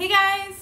Hey guys,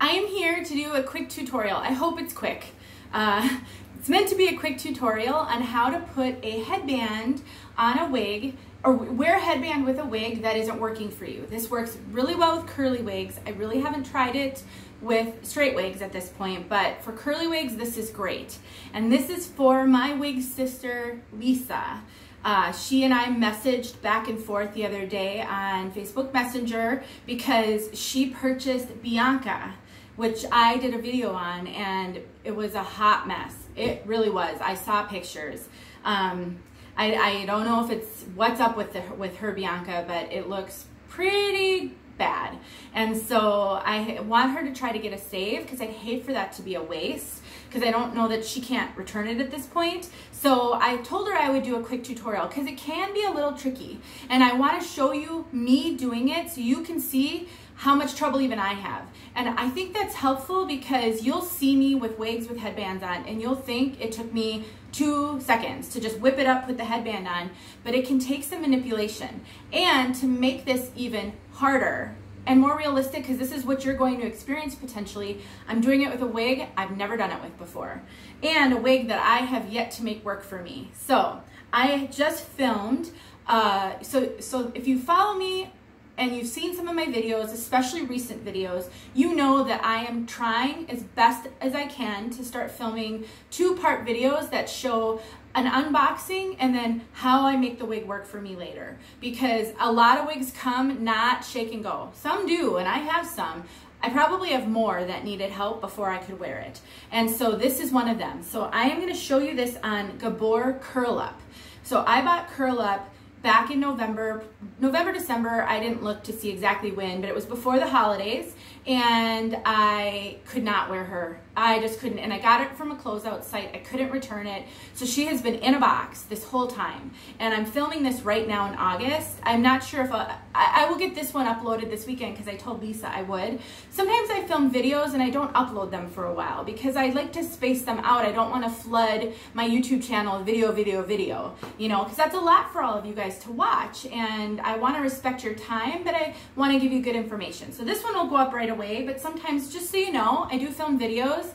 I am here to do a quick tutorial. I hope it's quick. Uh, it's meant to be a quick tutorial on how to put a headband on a wig or wear a headband with a wig that isn't working for you. This works really well with curly wigs. I really haven't tried it with straight wigs at this point, but for curly wigs, this is great. And this is for my wig sister, Lisa. Uh, she and I messaged back and forth the other day on Facebook Messenger because she purchased Bianca, which I did a video on, and it was a hot mess. It really was. I saw pictures. Um, I, I don't know if it's what's up with the, with her Bianca, but it looks pretty bad. And so I want her to try to get a save because I'd hate for that to be a waste because I don't know that she can't return it at this point. So I told her I would do a quick tutorial because it can be a little tricky. And I want to show you me doing it so you can see how much trouble even I have. And I think that's helpful because you'll see me with wigs with headbands on and you'll think it took me two seconds to just whip it up, put the headband on, but it can take some manipulation. And to make this even harder and more realistic, because this is what you're going to experience potentially, I'm doing it with a wig I've never done it with before. And a wig that I have yet to make work for me. So I just filmed, uh, so, so if you follow me and you've seen some of my videos, especially recent videos, you know that I am trying as best as I can to start filming two-part videos that show an unboxing and then how I make the wig work for me later. Because a lot of wigs come not shake and go. Some do, and I have some. I probably have more that needed help before I could wear it. And so this is one of them. So I am gonna show you this on Gabor Curl Up. So I bought Curl Up back in November, November, December, I didn't look to see exactly when, but it was before the holidays and I could not wear her. I just couldn't, and I got it from a closeout site. I couldn't return it. So she has been in a box this whole time. And I'm filming this right now in August. I'm not sure if I'll, I, I will get this one uploaded this weekend because I told Lisa I would. Sometimes I film videos and I don't upload them for a while because I like to space them out. I don't want to flood my YouTube channel video, video, video, you know, because that's a lot for all of you guys to watch. And I want to respect your time, but I want to give you good information. So this one will go up right away, but sometimes, just so you know, I do film videos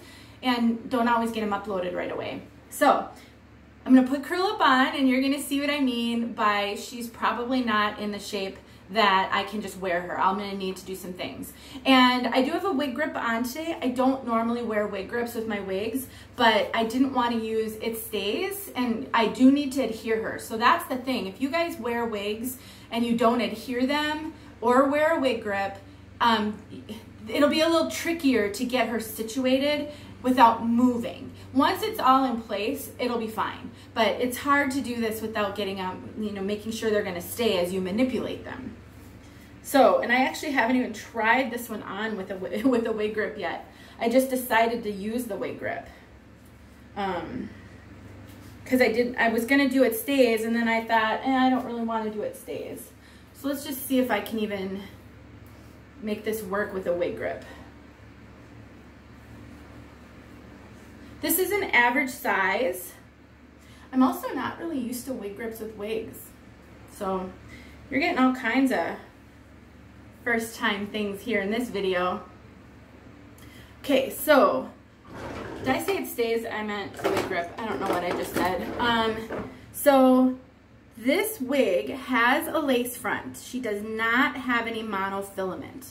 and don't always get them uploaded right away. So I'm gonna put curl up on and you're gonna see what I mean by she's probably not in the shape that I can just wear her. I'm gonna need to do some things. And I do have a wig grip on today. I don't normally wear wig grips with my wigs, but I didn't wanna use It Stays and I do need to adhere her. So that's the thing. If you guys wear wigs and you don't adhere them or wear a wig grip, um, it'll be a little trickier to get her situated without moving. Once it's all in place, it'll be fine. But it's hard to do this without getting up, you know, making sure they're gonna stay as you manipulate them. So, and I actually haven't even tried this one on with a, with a wig grip yet. I just decided to use the wig grip. Um, cause I did, I was gonna do it stays and then I thought, eh, I don't really wanna do it stays. So let's just see if I can even make this work with a wig grip. This is an average size. I'm also not really used to wig grips with wigs. So you're getting all kinds of first time things here in this video. Okay, so did I say it stays? I meant wig grip. I don't know what I just said. Um, so this wig has a lace front. She does not have any monofilament.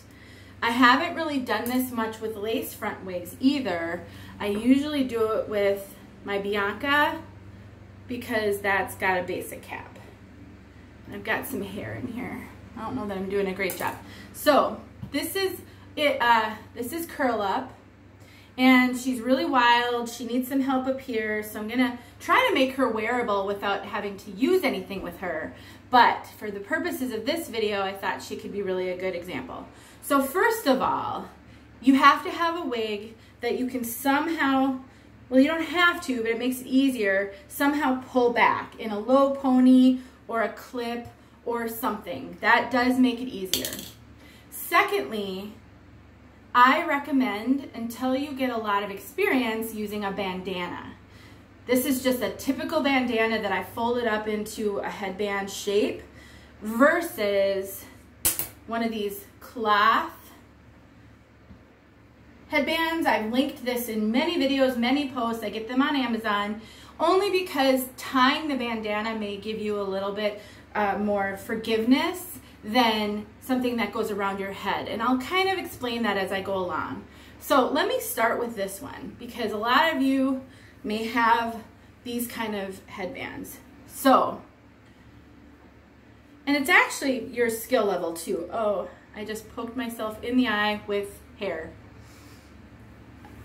I haven't really done this much with lace front wigs either. I usually do it with my Bianca because that's got a basic cap. I've got some hair in here. I don't know that I'm doing a great job. So this is it. Uh, this is curl up and she's really wild. She needs some help up here. So I'm gonna try to make her wearable without having to use anything with her. But for the purposes of this video, I thought she could be really a good example. So first of all, you have to have a wig that you can somehow, well, you don't have to, but it makes it easier, somehow pull back in a low pony or a clip or something. That does make it easier. Secondly, I recommend, until you get a lot of experience, using a bandana. This is just a typical bandana that I folded up into a headband shape versus one of these cloth headbands. I've linked this in many videos, many posts. I get them on Amazon only because tying the bandana may give you a little bit uh, more forgiveness than something that goes around your head. And I'll kind of explain that as I go along. So let me start with this one because a lot of you may have these kind of headbands. So, and it's actually your skill level too. Oh, I just poked myself in the eye with hair.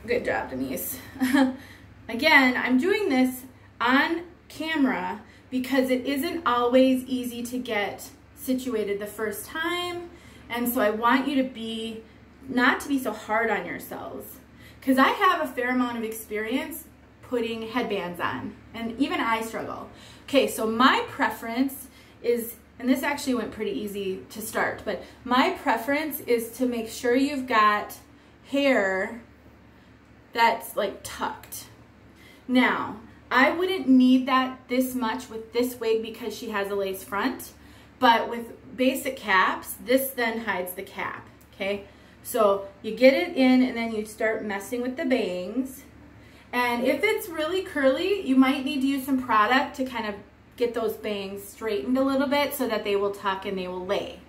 Good job, Denise. Again, I'm doing this on camera because it isn't always easy to get situated the first time. And so I want you to be, not to be so hard on yourselves. Because I have a fair amount of experience putting headbands on, and even I struggle. Okay, so my preference is, and this actually went pretty easy to start, but my preference is to make sure you've got hair that's like tucked. Now, I wouldn't need that this much with this wig because she has a lace front, but with basic caps, this then hides the cap, okay? So you get it in and then you start messing with the bangs. And if it's really curly, you might need to use some product to kind of get those bangs straightened a little bit so that they will tuck and they will lay.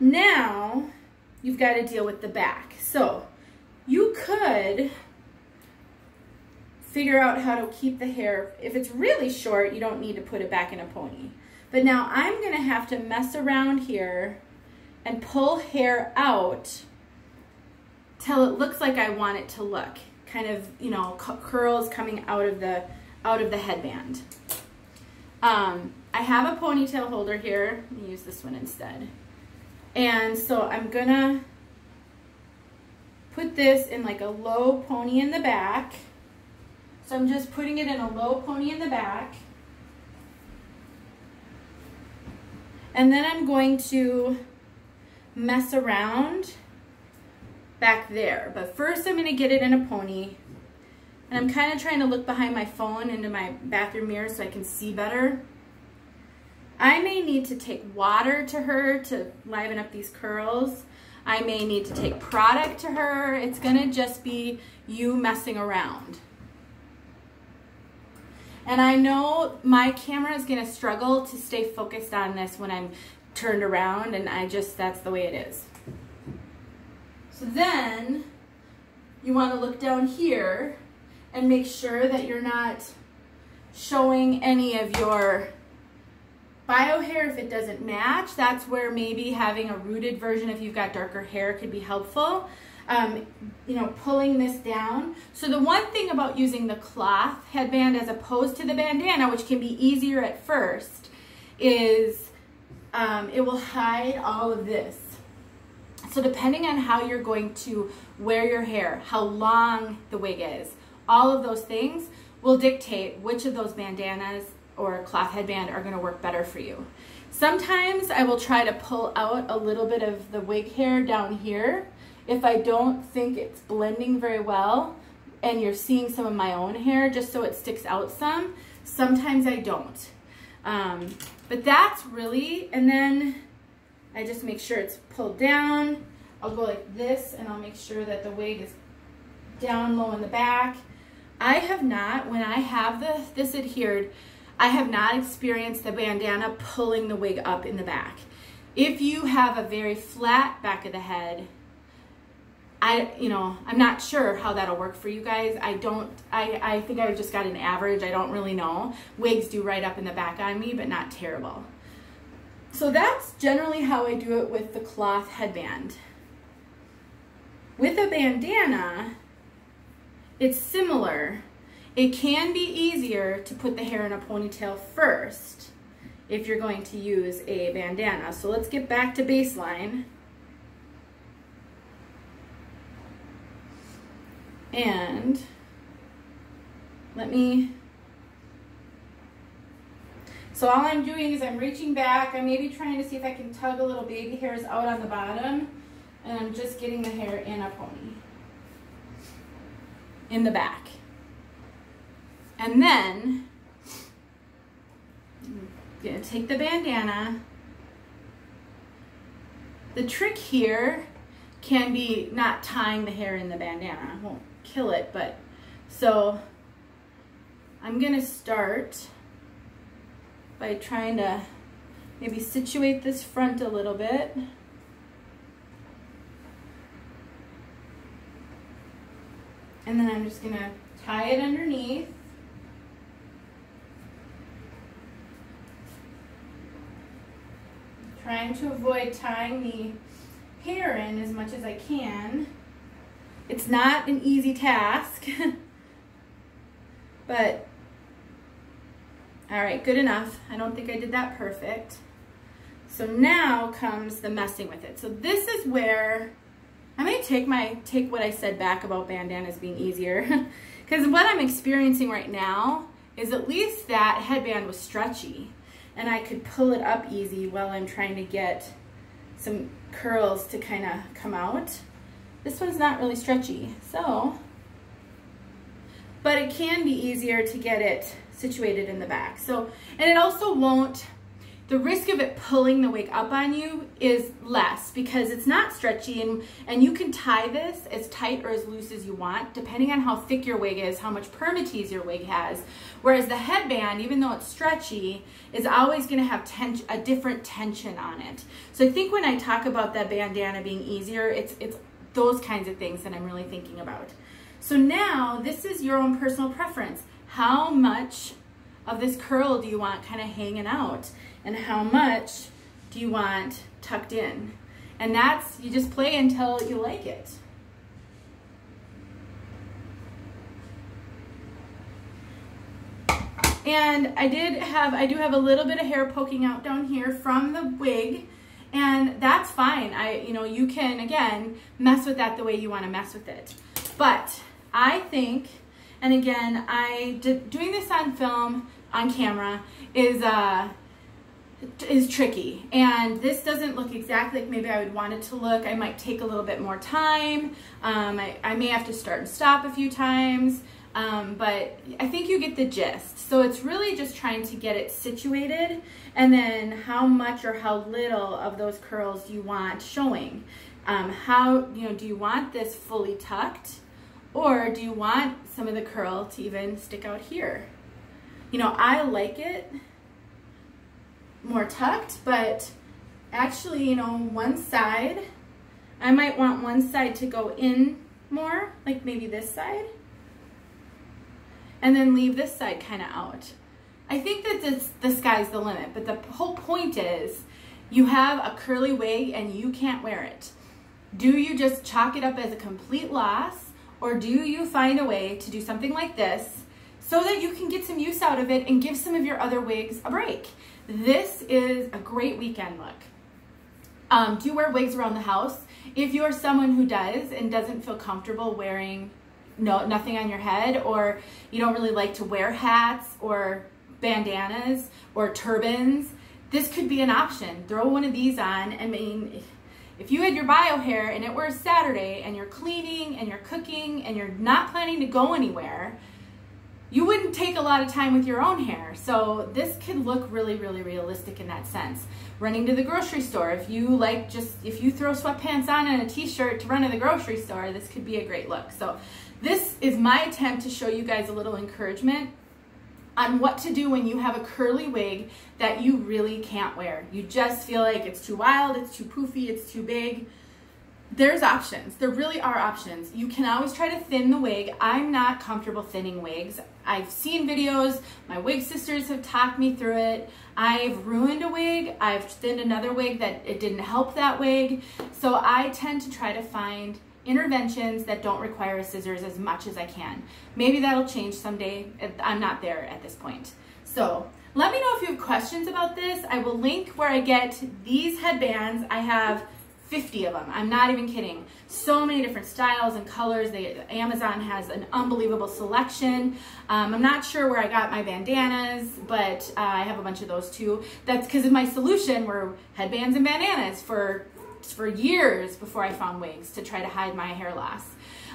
Now, you've got to deal with the back. So you could figure out how to keep the hair. If it's really short, you don't need to put it back in a pony. But now I'm gonna have to mess around here and pull hair out till it looks like I want it to look kind of, you know, curls coming out of the out of the headband. Um, I have a ponytail holder here. Let me use this one instead. And so I'm gonna put this in like a low pony in the back. So I'm just putting it in a low pony in the back. And then I'm going to mess around back there. But first I'm gonna get it in a pony. And I'm kind of trying to look behind my phone into my bathroom mirror so I can see better. I may need to take water to her to liven up these curls. I may need to take product to her. It's gonna just be you messing around. And I know my camera is gonna struggle to stay focused on this when I'm turned around and I just, that's the way it is. So then you want to look down here and make sure that you're not showing any of your bio hair if it doesn't match. That's where maybe having a rooted version if you've got darker hair could be helpful. Um, you know, pulling this down. So the one thing about using the cloth headband as opposed to the bandana, which can be easier at first, is um, it will hide all of this. So depending on how you're going to wear your hair, how long the wig is, all of those things will dictate which of those bandanas or cloth headband are gonna work better for you. Sometimes I will try to pull out a little bit of the wig hair down here if I don't think it's blending very well and you're seeing some of my own hair just so it sticks out some. Sometimes I don't. Um, but that's really, and then I just make sure it's pulled down. I'll go like this and I'll make sure that the wig is down low in the back. I have not, when I have the, this adhered, I have not experienced the bandana pulling the wig up in the back. If you have a very flat back of the head, I, you know, I'm not sure how that'll work for you guys. I don't, I, I think I just got an average. I don't really know. Wigs do right up in the back on me, but not terrible. So that's generally how I do it with the cloth headband. With a bandana, it's similar. It can be easier to put the hair in a ponytail first if you're going to use a bandana. So let's get back to baseline. And let me so all I'm doing is I'm reaching back. I'm maybe trying to see if I can tug a little baby hairs out on the bottom. And I'm just getting the hair in a pony. In the back. And then, I'm gonna take the bandana. The trick here can be not tying the hair in the bandana. I won't kill it, but so I'm gonna start by trying to maybe situate this front a little bit. And then I'm just gonna tie it underneath. Trying to avoid tying the hair in as much as I can. It's not an easy task, but all right, good enough. I don't think I did that perfect. So now comes the messing with it. So this is where I may take my take what I said back about bandanas being easier because what I'm experiencing right now is at least that headband was stretchy and I could pull it up easy while I'm trying to get some curls to kind of come out. This one's not really stretchy, so, but it can be easier to get it situated in the back. So, and it also won't the risk of it pulling the wig up on you is less because it's not stretchy and, and you can tie this as tight or as loose as you want depending on how thick your wig is, how much permatease your wig has. Whereas the headband, even though it's stretchy, is always gonna have a different tension on it. So I think when I talk about that bandana being easier, it's, it's those kinds of things that I'm really thinking about. So now this is your own personal preference. How much of this curl do you want kind of hanging out? And how much do you want tucked in. And that's, you just play until you like it. And I did have, I do have a little bit of hair poking out down here from the wig and that's fine. I, you know, you can, again, mess with that the way you want to mess with it. But I think, and again, I did, doing this on film, on camera, is, uh, is tricky and this doesn't look exactly like maybe I would want it to look. I might take a little bit more time. Um, I, I, may have to start and stop a few times, um, but I think you get the gist. So it's really just trying to get it situated and then how much or how little of those curls you want showing. Um, how, you know, do you want this fully tucked or do you want some of the curl to even stick out here? You know, I like it more tucked, but actually, you know, one side, I might want one side to go in more, like maybe this side, and then leave this side kind of out. I think that this, the sky's the limit, but the whole point is you have a curly wig and you can't wear it. Do you just chalk it up as a complete loss or do you find a way to do something like this so that you can get some use out of it and give some of your other wigs a break? This is a great weekend look. Um, do you wear wigs around the house? If you're someone who does and doesn't feel comfortable wearing no nothing on your head or you don't really like to wear hats or bandanas or turbans, this could be an option. Throw one of these on. I mean, if you had your bio hair and it were Saturday and you're cleaning and you're cooking and you're not planning to go anywhere, you wouldn't take a lot of time with your own hair. So this could look really, really realistic in that sense. Running to the grocery store, if you like just, if you throw sweatpants on and a t-shirt to run to the grocery store, this could be a great look. So this is my attempt to show you guys a little encouragement on what to do when you have a curly wig that you really can't wear. You just feel like it's too wild, it's too poofy, it's too big there's options. There really are options. You can always try to thin the wig. I'm not comfortable thinning wigs. I've seen videos, my wig sisters have talked me through it. I've ruined a wig, I've thinned another wig that it didn't help that wig. So I tend to try to find interventions that don't require scissors as much as I can. Maybe that'll change someday. I'm not there at this point. So let me know if you have questions about this. I will link where I get these headbands. I have 50 of them. I'm not even kidding. So many different styles and colors. They, Amazon has an unbelievable selection. Um, I'm not sure where I got my bandanas, but uh, I have a bunch of those too. That's because of my solution were headbands and bandanas for, for years before I found wigs to try to hide my hair loss.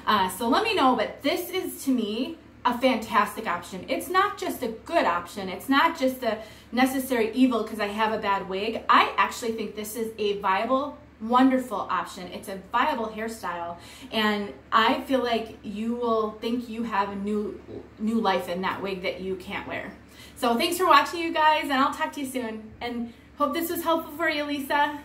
Uh, so let me know, but this is to me a fantastic option. It's not just a good option. It's not just a necessary evil because I have a bad wig. I actually think this is a viable wonderful option. It's a viable hairstyle, and I feel like you will think you have a new new life in that wig that you can't wear. So thanks for watching, you guys, and I'll talk to you soon. And hope this was helpful for you, Lisa.